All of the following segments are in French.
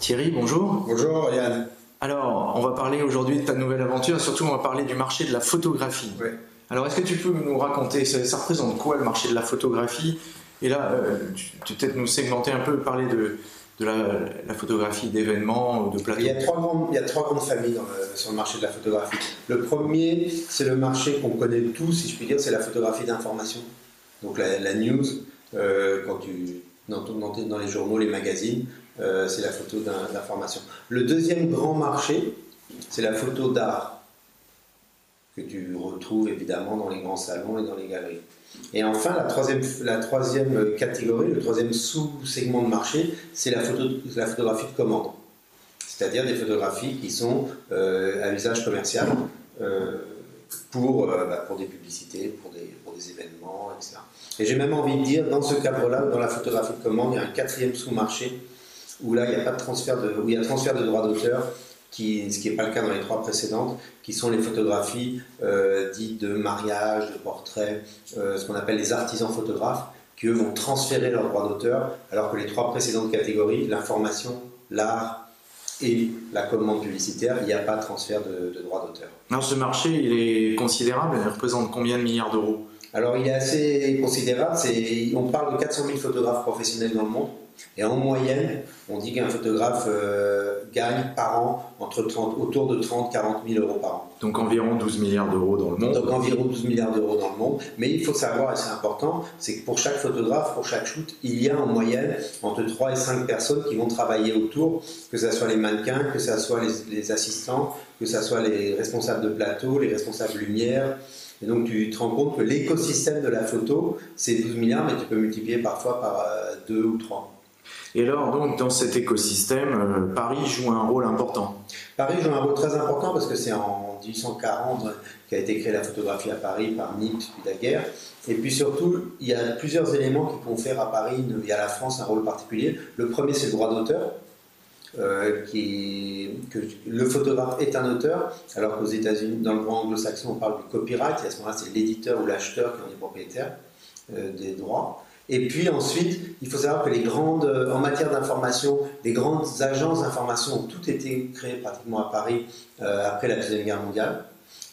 Thierry, bonjour. Bonjour Yann. Alors, on va parler aujourd'hui de ta nouvelle aventure et surtout on va parler du marché de la photographie. Alors, est-ce que tu peux nous raconter, ça, représente quoi le marché de la photographie? Et là, euh, tu, peut-être nous segmenter un peu, parler de, la, photographie d'événements ou de plateaux il y, a trois grandes, il y a trois grandes familles sur le marché de la photographie. Le premier, c'est le marché qu'on connaît tous, si je puis dire, c'est la photographie d'information. Donc la, news, euh, quand tu dans, les journaux, les magazines, euh, c'est la photo d'information. Le deuxième grand marché, c'est la photo d'art, que tu retrouves évidemment dans les grands salons et dans les galeries. Et enfin, la troisième, la troisième catégorie, le troisième sous-segment de marché, c'est la, photo, la photographie de commande. C'est-à-dire des photographies qui sont euh, à usage commercial euh, pour, bah, pour des publicités, pour des, pour des événements, etc. Et j'ai même envie de dire, dans ce cadre-là, dans la photographie de commande, il y a un quatrième sous-marché où là, il n'y a pas de transfert de, où il y a transfert de droits d'auteur, ce qui n'est pas le cas dans les trois précédentes, qui sont les photographies euh, dites de mariage, de portrait, euh, ce qu'on appelle les artisans photographes, qui eux vont transférer leurs droits d'auteur, alors que les trois précédentes catégories, l'information, l'art et la commande publicitaire, il n'y a pas de transfert de, de droits d'auteur. Alors ce marché, il est considérable, il représente combien de milliards d'euros? Alors il est assez considérable, on parle de 400 000 photographes professionnels dans le monde, et en moyenne, on dit qu'un photographe euh, gagne par an entre 30, autour de 30 40 000 euros par an. Donc environ 12 milliards d'euros dans le monde. Donc environ 12 milliards d'euros dans le monde. Mais il faut savoir, et c'est important, c'est que pour chaque photographe, pour chaque shoot, il y a en moyenne entre 3 et 5 personnes qui vont travailler autour, que ce soit les mannequins, que ce soit les, les assistants, que ce soit les responsables de plateau, les responsables lumière, et donc tu te rends compte que l'écosystème de la photo, c'est 12 milliards, mais tu peux multiplier parfois par 2 euh, ou 3. Et alors, donc, dans cet écosystème, euh, Paris joue un rôle important Paris joue un rôle très important parce que c'est en 1840 qu'a été créée la photographie à Paris par Nipt puis Daguerre. Et puis surtout, il y a plusieurs éléments qui confèrent à Paris et à la France un rôle particulier. Le premier, c'est le droit d'auteur. Euh, que le photographe est un auteur, alors qu'aux États-Unis, dans le droit anglo-saxon, on parle du copyright, et à ce moment-là, c'est l'éditeur ou l'acheteur qui en est propriétaire euh, des droits. Et puis ensuite, il faut savoir que les grandes, euh, en matière d'information, les grandes agences d'information ont toutes été créées pratiquement à Paris après la Deuxième Guerre mondiale.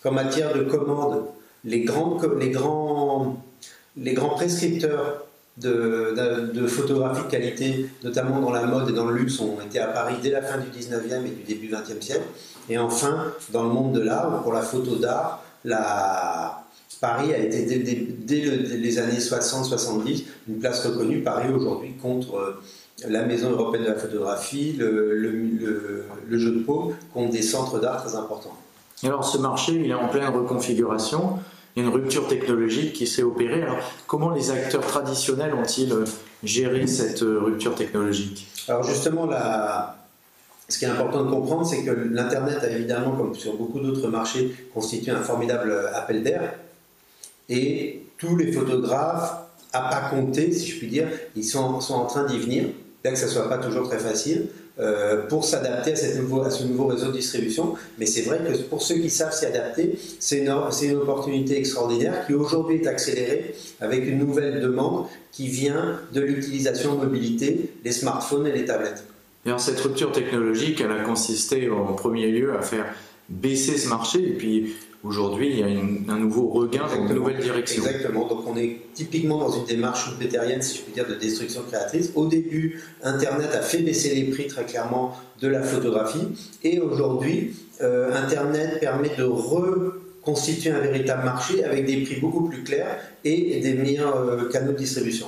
Qu'en matière de commande, les, grandes, les, grands, les grands prescripteurs de, de, photographie de qualité, notamment dans la mode et dans le luxe, ont été à Paris dès la fin du 19e et du début 20e siècle. Et enfin, dans le monde de l'art, pour la photo d'art. Paris a été dès, les années 60-70 une place reconnue. Paris aujourd'hui contre euh, la Maison européenne de la photographie, le, jeu de paume, contre des centres d'art très importants. Alors ce marché, il est en pleine reconfiguration une rupture technologique qui s'est opérée. Alors, comment les acteurs traditionnels ont-ils euh, géré cette euh, rupture technologique? Alors justement, ce qui est important de comprendre, c'est que l'Internet a évidemment, comme sur beaucoup d'autres marchés, constitué un formidable euh, appel d'air. Et tous les photographes, à pas compter, si je puis dire, ils sont, sont en train d'y venir, bien que ce ne soit pas toujours très facile. Euh, pour s'adapter à, ce nouveau réseau de distribution. Mais c'est vrai que pour ceux qui savent s'y adapter, c'est une, opportunité extraordinaire qui aujourd'hui est accélérée avec une nouvelle demande qui vient de l'utilisation de mobilité, les smartphones et les tablettes. Et alors cette rupture technologique, elle a consisté en premier lieu à faire baisser ce marché et puis Aujourd'hui, il y a un nouveau regain dans une nouvelle direction. Exactement. Donc, on est typiquement dans une démarche schumpeterienne, si je puis dire, de destruction créatrice. Au début, Internet a fait baisser les prix très clairement de la photographie. Et aujourd'hui, euh, Internet permet de reconstituer un véritable marché avec des prix beaucoup plus clairs et des meilleurs euh, canaux de distribution.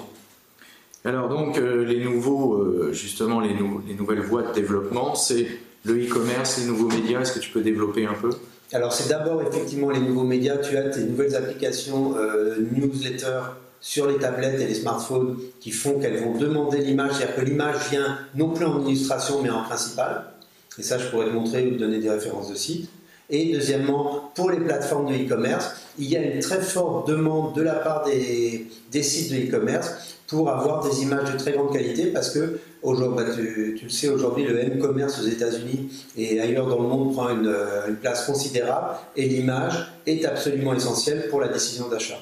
Alors donc euh, les nouveaux, justement les, les, nouvelles voies de développement, c'est le e-commerce, les nouveaux médias. Est-ce que tu peux développer un peu? Alors c'est d'abord effectivement les nouveaux médias, tu as tes nouvelles applications euh, newsletter sur les tablettes et les smartphones qui font qu'elles vont demander l'image, c'est-à-dire que l'image vient non plus en illustration mais en principal. Et ça, je pourrais te montrer ou te donner des références de sites. Et deuxièmement, pour les plateformes de e-commerce, il y a une très forte demande de la part des, des sites de e-commerce pour avoir des images de très grande qualité parce que aujourd'hui, bah, tu, le sais aujourd'hui, le m-commerce aux États-Unis et ailleurs dans le monde prend une, une place considérable et l'image est absolument essentielle pour la décision d'achat.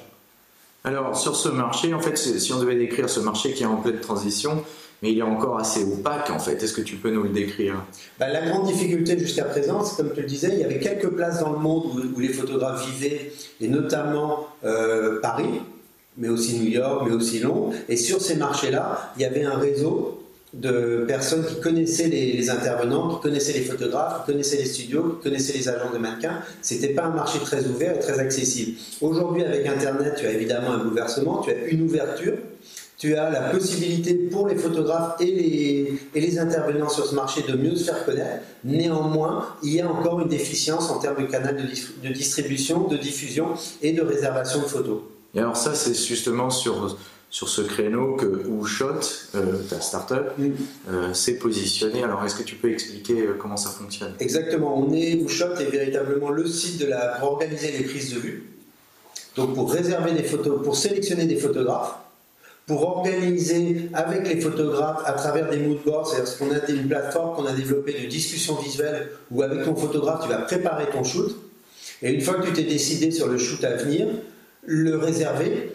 Alors sur ce marché, en fait, si on devait décrire ce marché qui est en pleine transition, mais il est encore assez opaque en fait. Est-ce que tu peux nous le décrire? Bah, La grande difficulté jusqu'à présent, c'est comme tu le disais, il y avait quelques places dans le monde où, les photographes vivaient, et notamment euh, Paris, mais aussi New York, mais aussi Londres. Et sur ces marchés-là, il y avait un réseau de personnes qui connaissaient les, intervenants, qui connaissaient les photographes, qui connaissaient les studios, qui connaissaient les agents de mannequins. C'était pas un marché très ouvert et très accessible. Aujourd'hui, avec Internet, tu as évidemment un bouleversement, tu as une ouverture, tu as la possibilité pour les photographes et les, intervenants sur ce marché de mieux se faire connaître. Néanmoins, il y a encore une déficience en termes de canal de, de distribution, de diffusion et de réservation de photos. Et alors ça, c'est justement sur sur ce créneau que Shot, euh, ta startup, euh, s'est positionné. Alors, est-ce que tu peux expliquer euh, comment ça fonctionne? Exactement. On est Shot est véritablement le site de la pour organiser les prises de vue. Donc, pour réserver des photos, pour sélectionner des photographes, pour organiser avec les photographes à travers des moodboards, c'est-à-dire qu'on a une plateforme qu'on a développée de discussion visuelle où avec ton photographe tu vas préparer ton shoot et une fois que tu t'es décidé sur le shoot à venir, le réserver,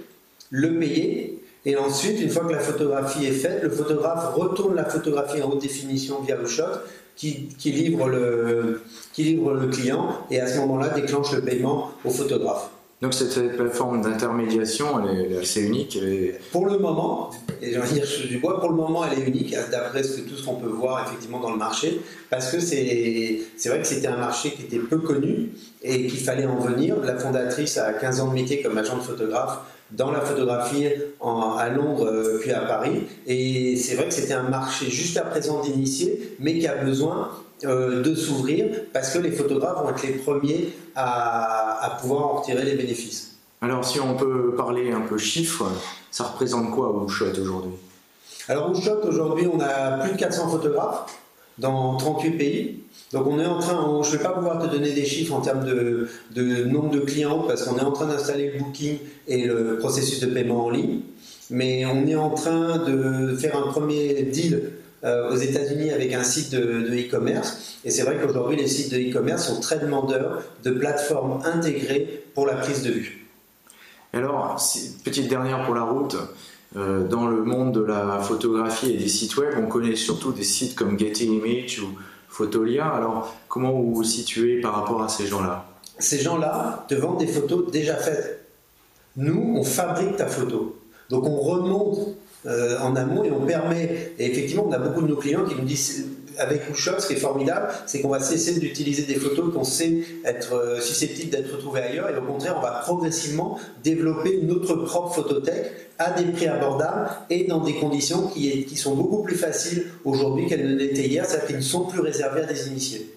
le payer et ensuite, une fois que la photographie est faite, le photographe retourne la photographie en haute définition via le shot qui, livre, le, qui livre le client et à ce moment-là déclenche le paiement au photographe. Donc cette plateforme d'intermédiation, elle, est assez unique. Pour le moment, et j'ai dire du bois, pour le moment elle est unique, d'après tout ce qu'on peut voir effectivement dans le marché, parce que c'est vrai que c'était un marché qui était peu connu et qu'il fallait en venir. La fondatrice a 15 ans de métier comme agent de photographe dans la photographie à Londres euh, puis à Paris. Et c'est vrai que c'était un marché juste à présent d'initier, mais qui a besoin euh, de s'ouvrir parce que les photographes vont être les premiers à, pouvoir en retirer les bénéfices. Alors si on peut parler un peu chiffres, ça représente quoi Woodshot aujourd'hui? Alors Woodshot aujourd'hui on a plus de 400 photographes dans 38 pays. Donc on est en train, je ne vais pas pouvoir te donner des chiffres en termes de, nombre de clients parce qu'on est en train d'installer le booking et le processus de paiement en ligne, mais on est en train de faire un premier deal euh, aux États-Unis avec un site de e-commerce. et c'est vrai qu'aujourd'hui les sites de e-commerce sont très demandeurs de plateformes intégrées pour la prise de vue. Alors, petite dernière pour la route. Euh, dans le monde de la photographie et des sites web, on connaît surtout des sites comme Getting Image ou Photolia. Alors, comment vous vous situez par rapport à ces gens-là? Ces gens-là te vendent des photos déjà faites. Nous, on fabrique ta photo. Donc, on remonte euh, en amont et on permet. Et effectivement, on a beaucoup de nos clients qui nous disent avec Shot, ce qui est formidable, c'est qu'on va cesser d'utiliser des photos qu'on sait être euh, susceptibles d'être retrouvées ailleurs, et au contraire, on va progressivement développer notre propre photothèque à des prix abordables et dans des conditions qui, qui sont beaucoup plus faciles aujourd'hui qu'elles ne l'étaient hier, c'est-à-dire qu'ils ne sont plus réservées à des initiés.